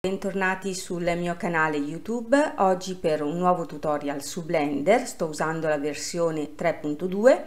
Bentornati sul mio canale YouTube, oggi per un nuovo tutorial su Blender, sto usando la versione 3.2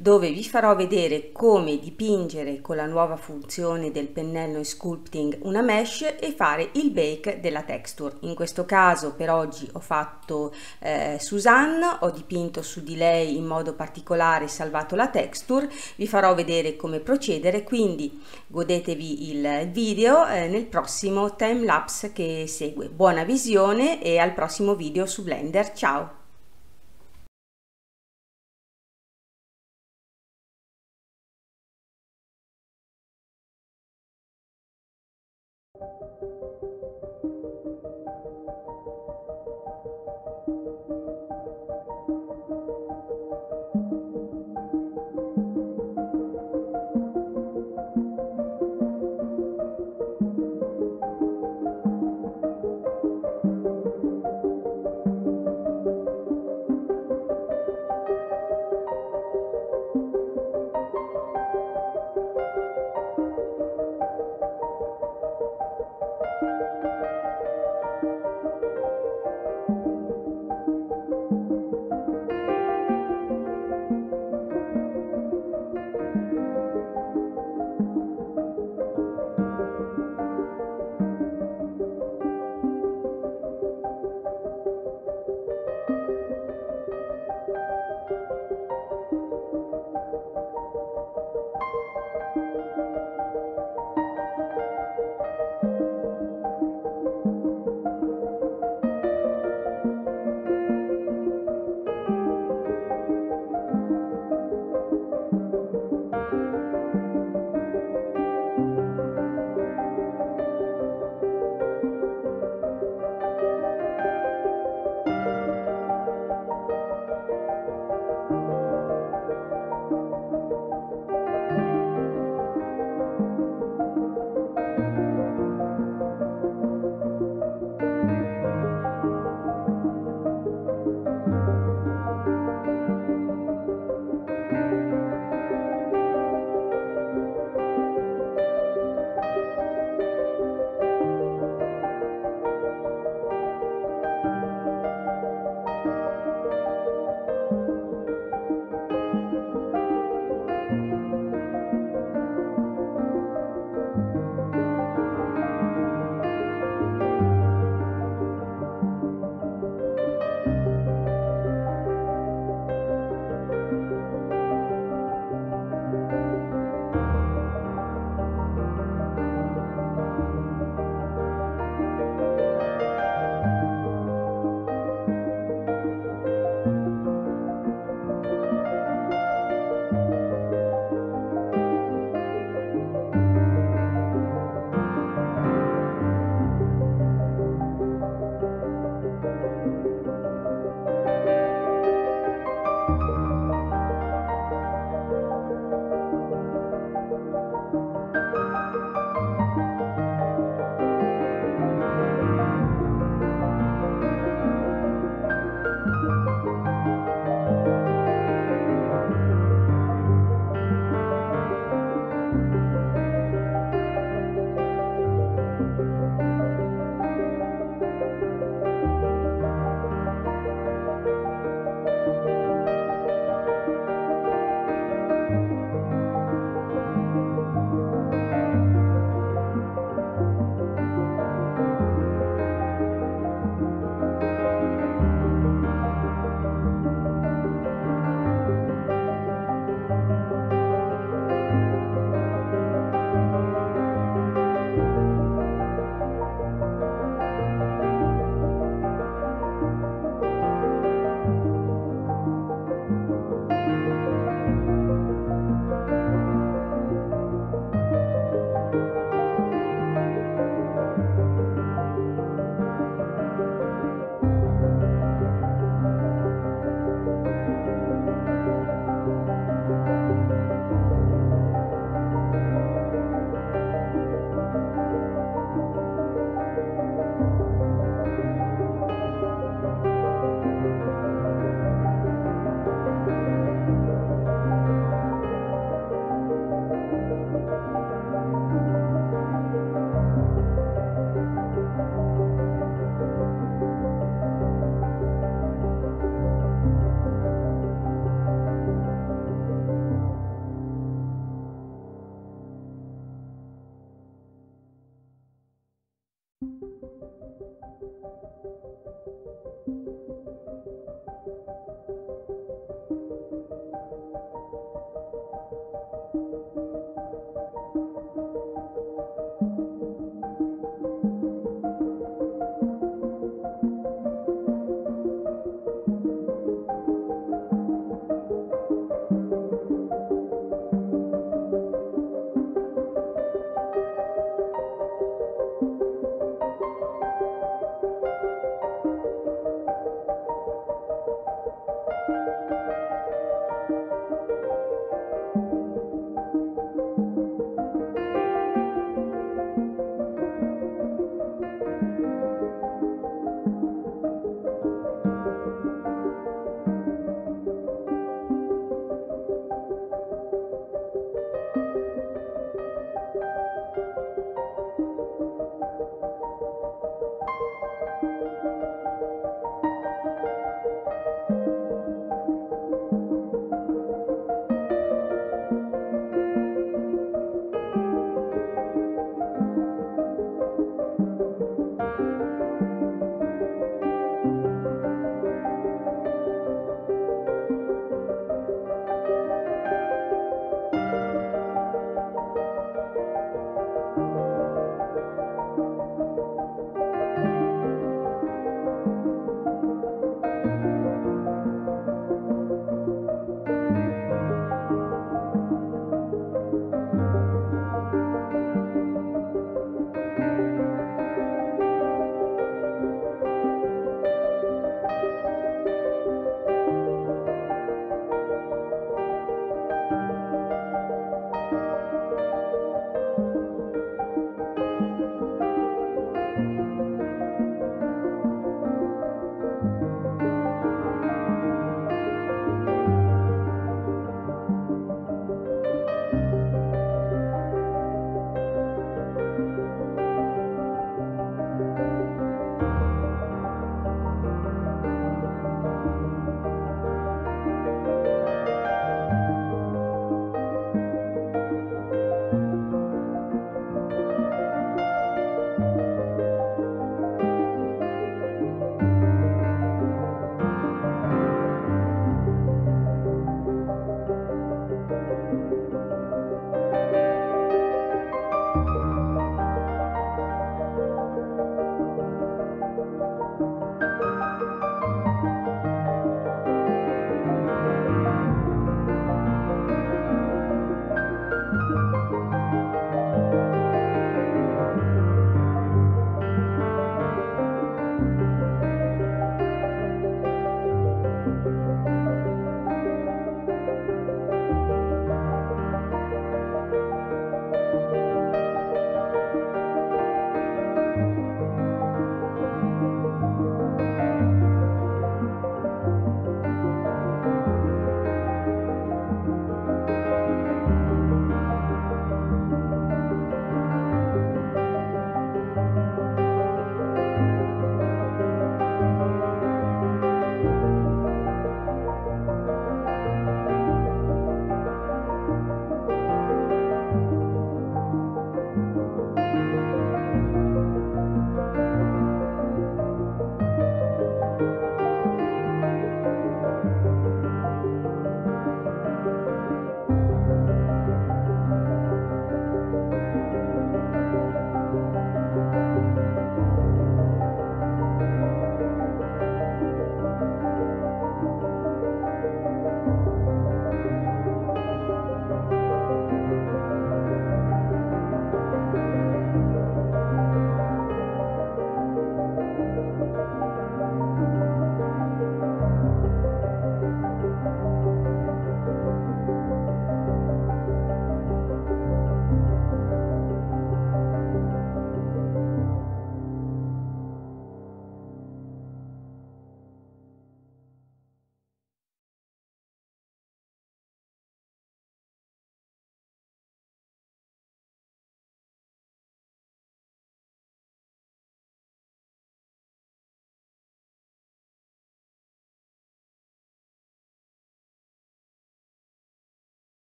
dove vi farò vedere come dipingere con la nuova funzione del pennello sculpting una mesh e fare il bake della texture. In questo caso per oggi ho fatto eh, Suzanne, ho dipinto su di lei in modo particolare salvato la texture, vi farò vedere come procedere, quindi godetevi il video eh, nel prossimo time lapse che segue. Buona visione e al prossimo video su Blender, ciao! Thank you.